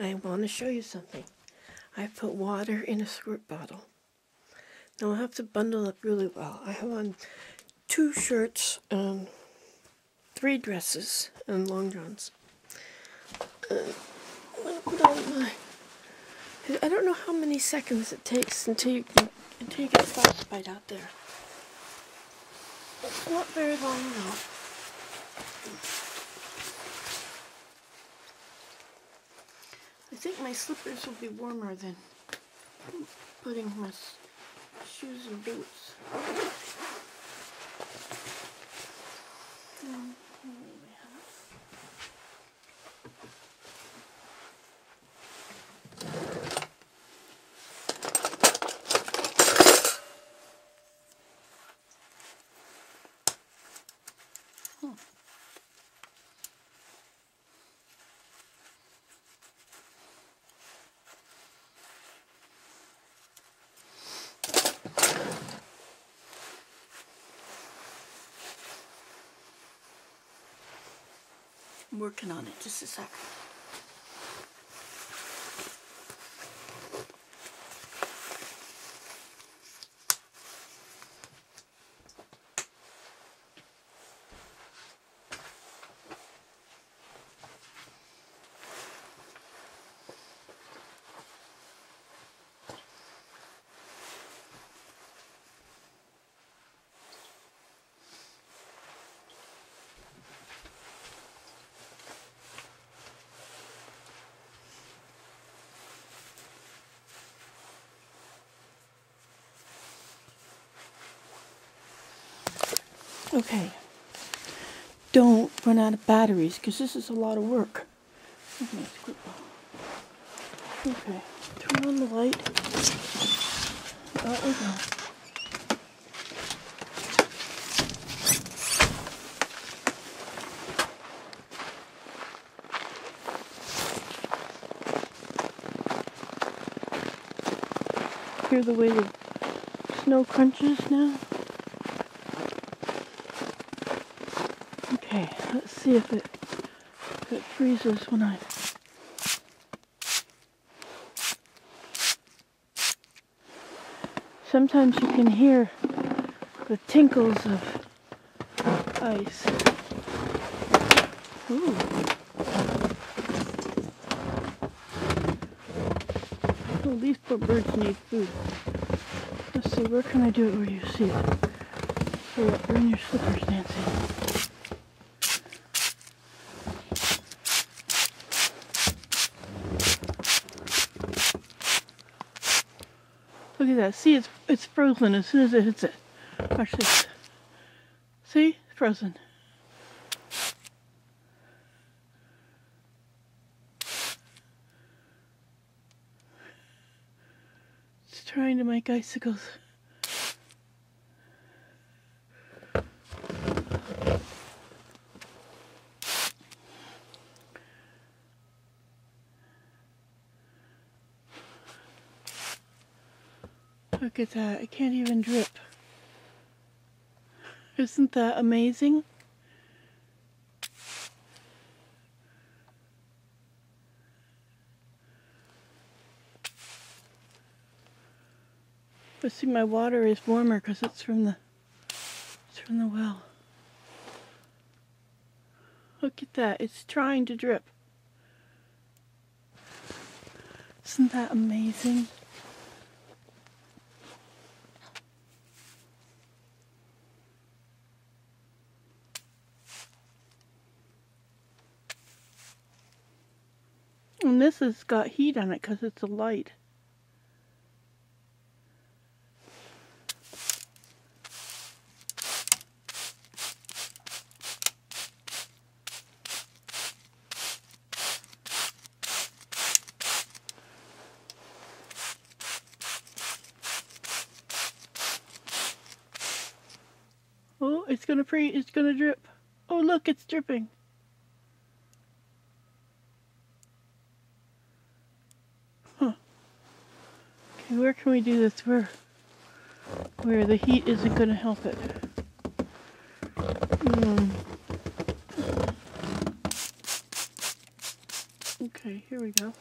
I want to show you something. I put water in a squirt bottle. Now I'll have to bundle up really well. I have on two shirts, um, three dresses, and long johns. I'm gonna put on my. I don't know how many seconds it takes until you can, until you get frostbite out there. It's not very long now. I think my slippers will be warmer than putting my shoes and boots. Um, working on it. Just a sec. Okay. Don't run out of batteries because this is a lot of work. Okay. Turn on the light. Out we go. Hear the way the snow crunches now? Okay, let's see if it, if it freezes when I... Sometimes you can hear the tinkles of ice. Ooh. Oh, these poor birds need food. Let's see, where can I do it where you see it? So you're your slippers dancing. Look at that. See, it's it's frozen as soon as it hits it. Watch this. See? It's frozen. It's trying to make icicles. Look at that. It can't even drip. Isn't that amazing? But see, my water is warmer because it's from the it's from the well. Look at that. It's trying to drip. Isn't that amazing? And this has got heat on it because it's a light. Oh, it's gonna pre it's gonna drip. Oh look, it's dripping. Where can we do this where where the heat isn't going to help it? Mm. Okay, here we go.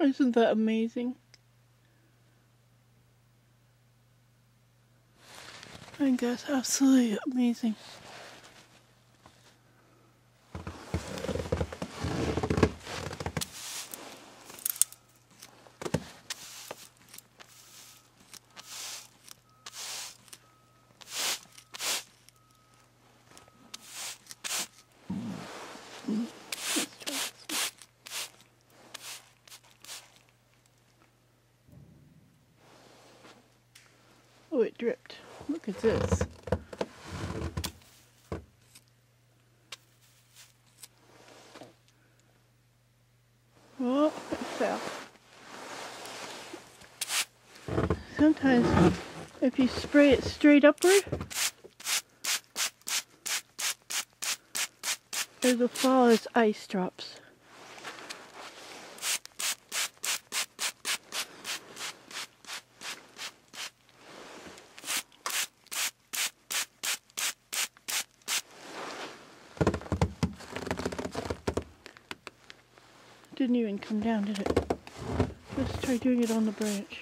Isn't that amazing? I that's absolutely amazing. Oh, it dripped. At this. Oh, it fell. Sometimes, if you spray it straight upward, it'll fall as ice drops. Even come down, did it? Let's try doing it on the branch.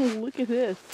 Look at this.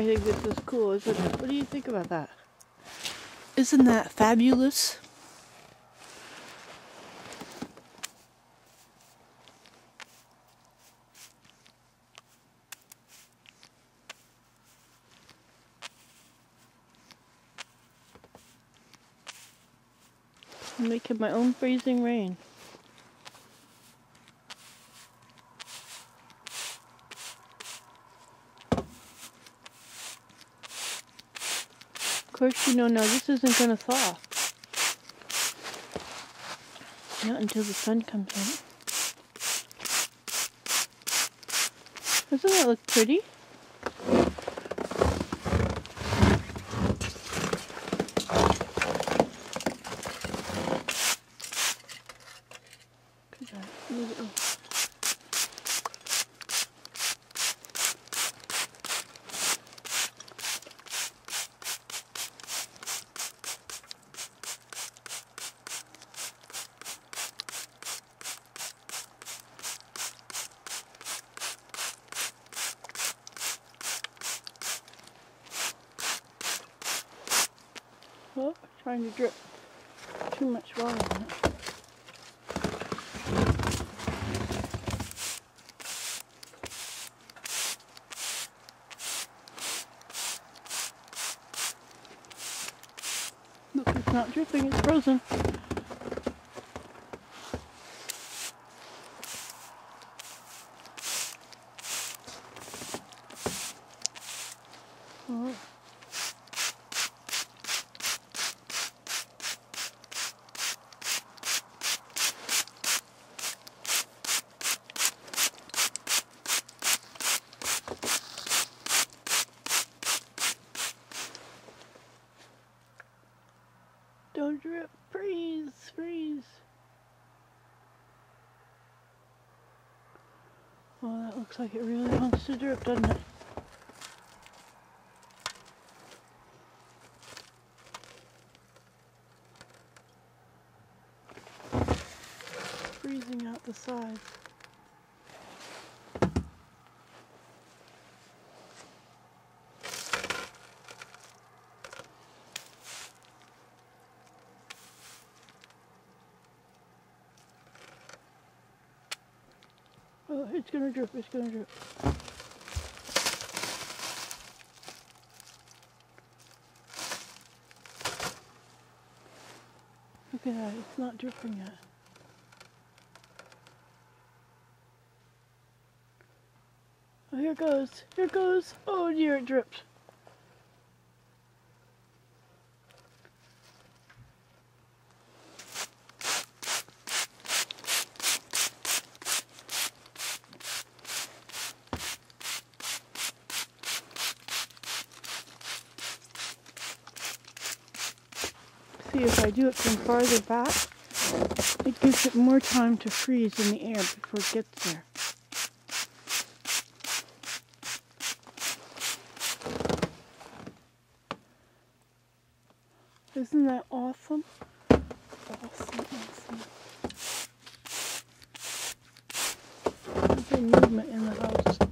I think this is cool, isn't it? What do you think about that? Isn't that fabulous? I'm making my own freezing rain. Know now this isn't going to thaw. Not until the sun comes out. Doesn't that look pretty? Look at that. Look at- oh. Oh, trying to drip too much water on it. Look, it's not dripping, it's frozen. Oh. Don't drip. Freeze. Freeze. Well, that looks like it really wants to drip, doesn't it? Freezing out the sides. It's gonna drip, it's gonna drip. Look at that, it's not dripping yet. Oh, here it goes, here it goes. Oh dear, it dripped. See, if I do it from farther back, it gives it more time to freeze in the air before it gets there. Isn't that awesome? Awesome, awesome. There's movement in the house.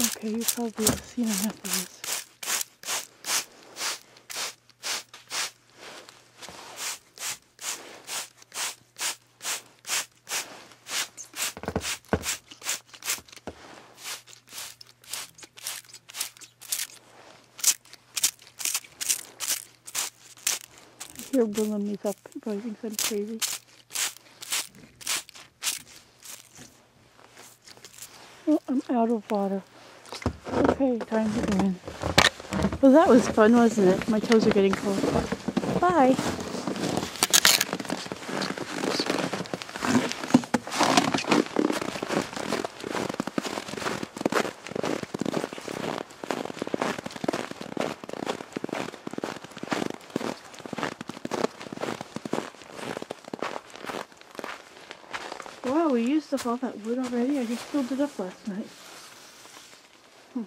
Okay, you probably have seen enough of this. Here, Willem is up. He probably thinks I'm crazy. Oh, I'm out of water. Okay, time to go in. Well, that was fun, wasn't it? My toes are getting cold. Bye. Wow, we used up all that wood already. I just filled it up last night. Hmm.